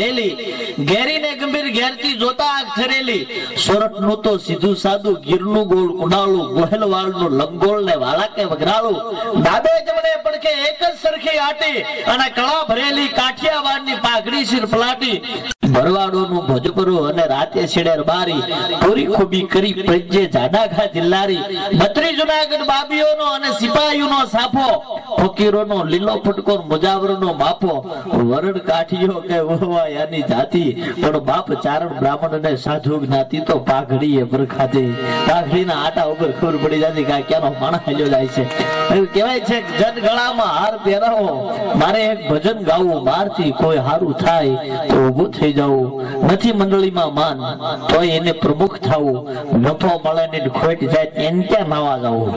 ભરેલી ઘેરીને ગંભીર ઘેરતી જોતા ઠરેલી. સોરઠનું તો સીધું સાદું ગીરનું ગોળ કુડાળું ગોહેલવાળનું લંગોળ ને વાળા કે વગરાળું દાદે જમણે પડખે એક જ સરખી આટી અને કળા ભરેલી કાઠિયાવાડની પાઘડી શીર પલાટી. ભરવાડો નું ભોજપરું અને રાતે છેડેર બારી. પૂરી ખૂબી કરી પ્રજે જાડાઘા જિલ્લારી. બત્રી જુનાગઢ બાબીઓનો અને સિપાહીઓનો સાફો. ફકીરોનો લીલો ફટકો મુજાવરનો માપો. વરણ કાઠીયો કે વહવા યાની જાતિ. પણ બાપ ચારણ બ્રાહ્મણ અને સાધુ જ્ઞાતિ તો પાઘડીએ પરખાતે પાઘડીના આટા ઉપર ખબર પડી જતી કે ક્યાંનો માણસ હાલ્યો જાય છે. એવું કહેવાય છે, જન ગળામાં હાર પહેરાવો. મારે એક ભજન ગાવું, મારથી કોઈ હારું થાય તો ઊભું થઈ જવું નથી મંડળીમાં માન તો એને પ્રમુખ થવું નફો મળે ને ખોટ જાય, એને ક્યાં નાવા જવું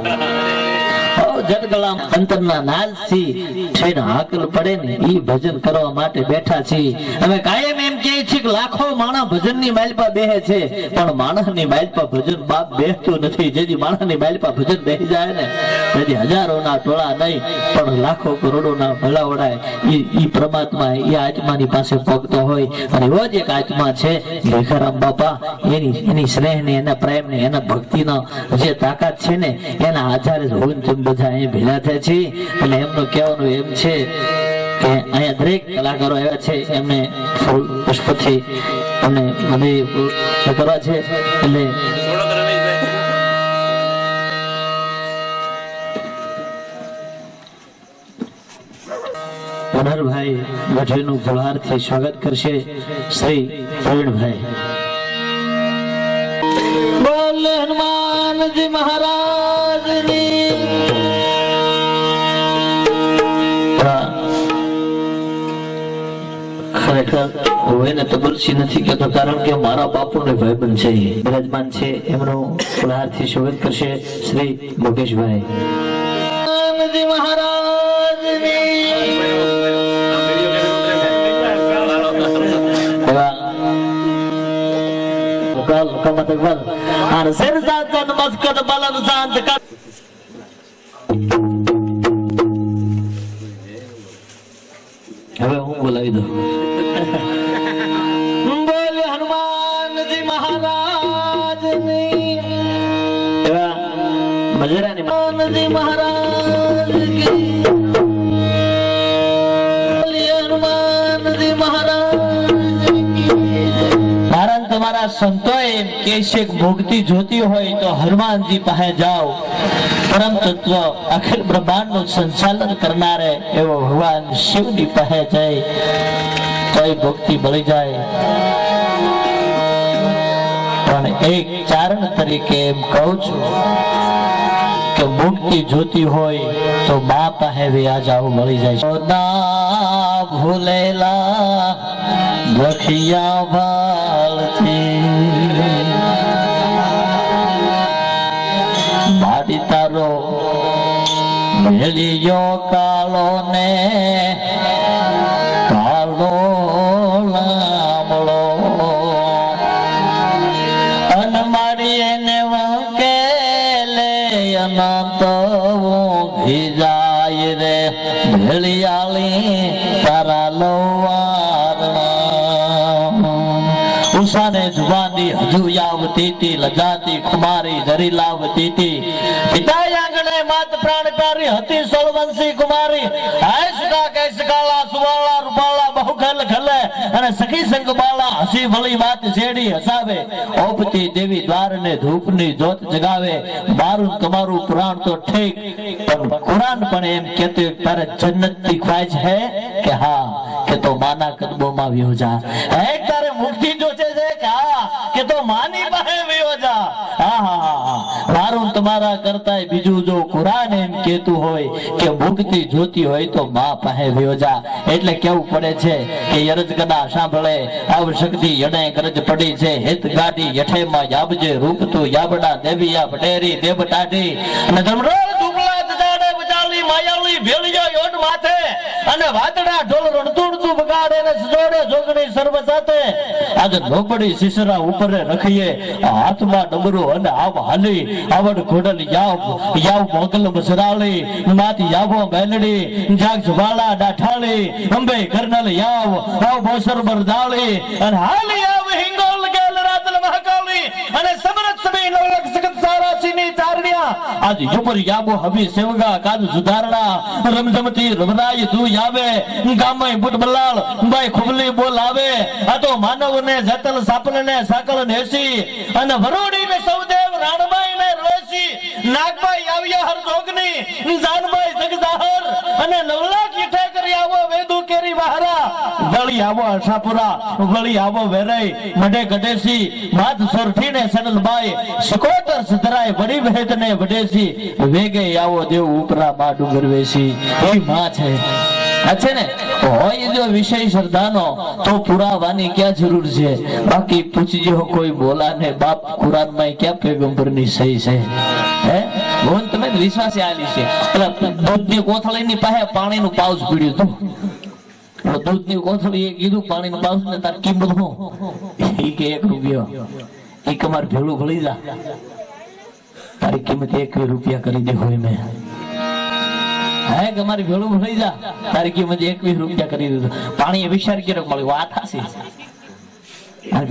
જનગળા અંતરના નાલથી થઈને હાકલ પડે ને ઈ ભજન કરવા માટે બેઠા છીએ. અમે કાયમ એમ કહે લાખો માણા ભજનની માઇલ પર બેહે છે, પણ માણસની માલપા ભજન બાપ બેસતું નથી. જેથી માણસની માલપા ભજન બેસી જાય ને, તેથી હજારોના ટોળા નહીં, પણ લાખો કરોડોના ભલા વડાય ઈ પરમાત્મા એ આત્માની પાસે પગતો હોય. અને એવો જ એક આત્મા છે લેખારામ બાપા. એની એની સ્નેહ ને એના પ્રેમ ને એના ભક્તિનો જે તાકાત છે ને, એના આધારે હોય બધા અહીં ભેગા થાય છે. અને એમનું કહેવાનું એમ છે કે અહીંયા દરેક કલાકારો આવ્યા છે, એમને પુષ્પથી એમને મને કરવા છે, એટલે વનરભાઈ વઢેનું જવાહરથી સ્વાગત કરશે શ્રી પ્રવીણભાઈ. બોલ હનુમાનજી મહારાજની ખરેખર હું એને તબલસી નથી કહેતો કારણ કે મારા બાપુ ને ભાઈબંધ છે બિરાજમાન છે. એમનો ફુલહારથી શોભિત કરશે શ્રી મુકેશભાઈ. હવે હું બોલાવી દઉં. સંચાલન કરનારે એવો ભગવાન શિવની પાસે જાય. તો એ મળી જાય. પણ એક ચારણ તરીકે એમ કહું છું કે મુક્તિ જોતી હોય તો બા પાસે વ્યાજ આવું મળી જાય. ના ભૂલેલા દખિયા ભાળથી મારી તારો મેલિયો કાળો ને ભેળિયાળી તારા લોવારણા ઉષાને જુવાની હજુ આવતી હતી લજાતી કુમારી જરી લાવતી હતી પિતા આંગણે માત પ્રાણ પ્યારી હતી સોળવંશી કુમારી હાય સુકા અને સખી સંગબાલા હસી ભલી વાત છેડી હસાવે. ઓપતી દેવી દ્વારને ધૂપની જોત જગાવે. મારું તમારું પુરાણ તો ઠીક, પણ કુરાન પણ એમ કહેતો તારે જન્નતથી ખ્વાહિશ હે કે હા, કે તો માના કદમોમાં વ્યો જા હે, તારે મુક્તિ જોચે છે કે હા, કે તો માની પાસે વ્યો જા હા હા હા હા મારું ને તમારા કરતા બીજું જો કુરાન એમ કેતું હોય કે મુક્તિ જોતી હોય તો મા પાસે વ્યોજા એટલે કેવું પડે છે કે યરજ કદા સાંભળે, આવશક્તિ યણે ગરજ પડી છે. હિત ગાડી યઠેમાં યાબજે રૂપતું યાબડા દેવી યા પટેરી દેવ ટાઢી અને માયાળી ભેળિયો યોટ માથે અને વાતડા ઢોલ રણતુડતું બગાડે ને સજોડે જોગણી સર્વ સાથે. આજે નોબડી શિશરા ઉપર રખીએ હાથમાં ડમરો અને આવ હાલી, આવડ ઘોડલ યાવ યાવ મોગલ બસરાળી માથી યાવો બેલડી જાગ જવાળા ડાઠાળી, અંબે કરનલ યાવ, આવ બોસર બરદાળી, અને હાલી આવ હિંગોલ ગેલ રાતલ મહાકાળી, અને સમરત સભી નવલખ આજ યુપર યાબો હબી સેવગા કાદ સુધારણા. રમઝમતી રમરાય તું યાવે. ગામય બુટ બલાલ બાઈ ખુબલી બોલાવે. આ તો માનવ ને જતલ સાપલ ને સાકળ નેસી. અને વરોડી ને સૌદેવ રાણબાઈ ને રોસી નાગભાઈ આવ્યા હર જોગની. જાનભાઈ જગદાહર અને નવલાખ ઈઠે કરી આવો વેદુ કેરી વહારા વળી આવો આશાપુરા વળી આવો વેરાઈ મઢે ગઢેસી માત સોરઠી સનલબાઈ સુકોતર સતરાય વડી વહેદ ને વડેસી વેગે આવો દેવ ઉપરા બા ડુંગર વેસી. એ માં છે. છે ને? હોય જો વિષય શ્રદ્ધાનો, તો પુરાવાની ક્યાં જરૂર છે? બાકી પૂછજો કોઈ બોલા ને બાપ કુરાનમાં ક્યાં પેગમ્બરની સહી છે? હે? બોન તમે વિશ્વાસે આલી છે. પેલા દૂધ કોથળી ની પાસે પાણી નું પાઉચ પીડ્યું હતું. દૂધની કોથળી એ કીધું પાણી નું પાઉચ ને તાર કિંમત હું. એ કે એક રૂપિયો. ઈ કમાર ભેળું ભળી જા. તારી કિંમત એક રૂપિયા કરી દે હોય મેં. હે તમારી ભેળું ભળી જા. તારી કિંમત એકવીસ રૂપિયા કરી દીધું. પાણી વિચાર કર્યો મળી વાત હશે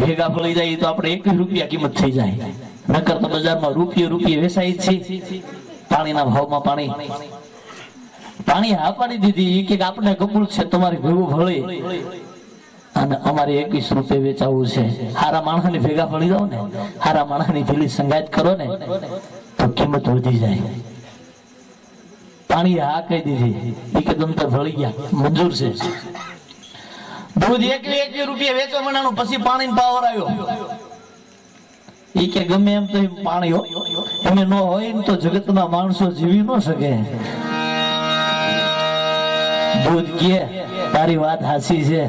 ભેગા ભળી જાય તો આપણે એકવીસ રૂપિયા કિંમત થઈ જાય. નકર તો બજારમાં રૂપિયો રૂપિયે વેચાય છે. પાણીના ભાવમાં પાણી. પાણી હા પાડી દીધી કે આપણે કબૂલ છે, તમારી ભેગું ભળે. અને અમારે એકવીસ રૂપિયા વેચાવું છે. હારા માણસની ભેગા ભળી દો ને. હારા માણસની ભેલી સંગાત કરો ને, તો કિંમત વધી જાય. પાણી હા કહી દીધી. એકદમ તો ભળી ગયા. મંજૂર છે. દૂધ એકવી એકવી રૂપિયા વેચવા માંડવાનું પછી પાણી પાવર આવ્યો. એ કે ગમે એમ તો પાણી હો. એમે ન હોય ને તો જગતના માણસો જીવી ન શકે. દૂધ કે તારી વાત હાસી છે.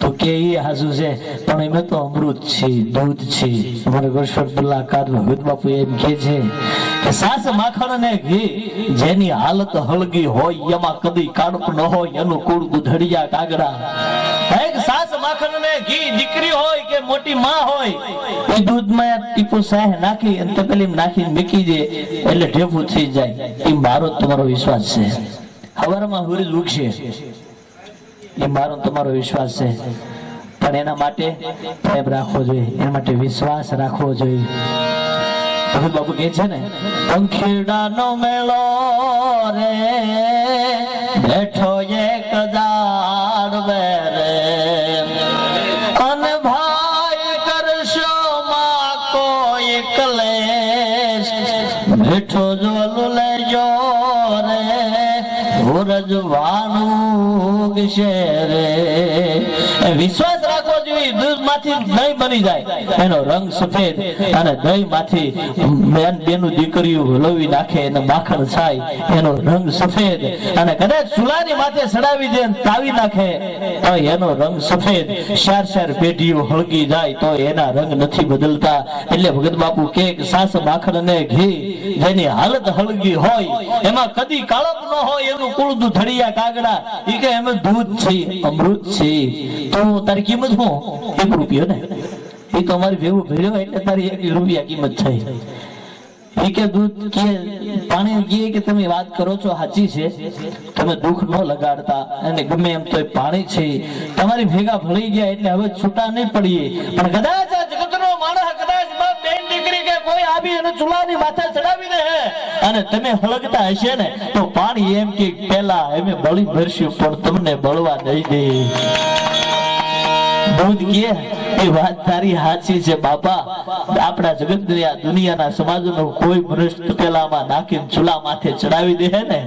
તો કે એ હાસુ છે. પણ એમાં તો અમૃત છે, દૂધ છે. ભગત બાપુ એમ કે છે કે સાસ માખણ ને ઘી, જેની હાલત હળગી હોય, એમાં કદી કાણપ ન હોય, એનું કુળ દુધડિયા કાગડા. દીકરી હોય કે મોટી માં હોય, એ દૂધમાં ટીપુ સાહેબ નાખી અને તે પેલી નાખી મૂકી દે, એટલે ઢેફું થઈ જાય. એ મારો તમારો વિશ્વાસ છે. હવારમાં હુરી ઉગશે એ મારો તમારો વિશ્વાસ છે. પણ એના માટે પ્રેમ રાખવો જોઈએ. એના માટે વિશ્વાસ રાખવો જોઈએ. ભગત કે છે ને, પંખીડાનો મેળો રે, બેઠો એક દાડ રે અને ભાઈ કરશો માં કોઈ કલેશ બેઠો જોલું લેજો ભોરજ વિશે રે એ પેઢીઓ હળગી જાય તો એના રંગ નથી બદલતા. એટલે ભગત બાપુ કે સાસ માખણ ને ઘી જેની હાલત હળગી હોય, એમાં કદી કાળપ ન હોય એનું કુળદું ધડિયા કાગડા. એ કે એમ દૂધ છે, અમૃત છે. તો તારી કિંમત શું? એક રૂપિયો ને. એ તો અમારી ભેગું ભેળ્યો એટલે તારી એક રૂપિયા કિંમત થઈ. એ કે દૂધ કે પાણી કહે કે તમે વાત કરો છો સાચી છે? તમે દુઃખ ન લગાડતા અને ગમે એમ તો પાણી છે. તમારી ભેગા ભળી ગયા એટલે હવે છૂટા નહીં પડીએ. પણ કદાચ આ જગતનો માણસ, કદાચ બાપ બેન દીકરી કે કોઈ આવી અને ચૂલાની માથે ચડાવી દે અને તમે હળગતા હશે ને, તો પાણી એમ કે પેલા એમ બળી ભરશું પણ તમને બળવા દઈ દે. દૂધ કે એ વાત તારી સાચી છે, બાપા. આપણા જગત દુનિયાના સમાજનો કોઈ મનુષ્ય પેલામાં નાખીને ચૂલા માથે ચડાવી દે ને?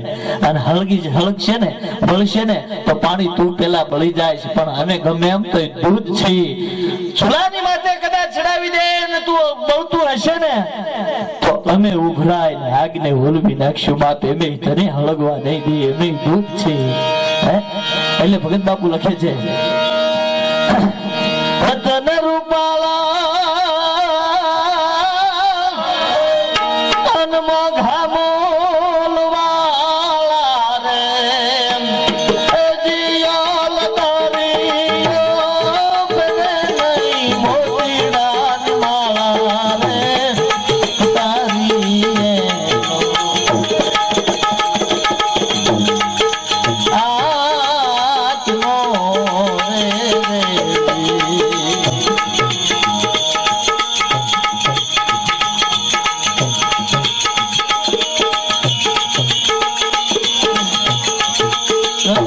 અને હળગી હળગશે ને? બળશે ને? તો પાણી તું પેલા બળી જાય છે. પણ અમે ગમે એમ તો દૂધ છે ચૂલાની માથે કદાચ ચડાવી દે ને તું બળતું હશે ને? તો અમે ઉભરાય ને આગને ઓલવી નાખશું, બાપ. એમે તને હળગવા નહીં દે એમે દૂધ છે. એટલે ભગત બાપુ લખે છે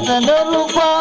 真的路过。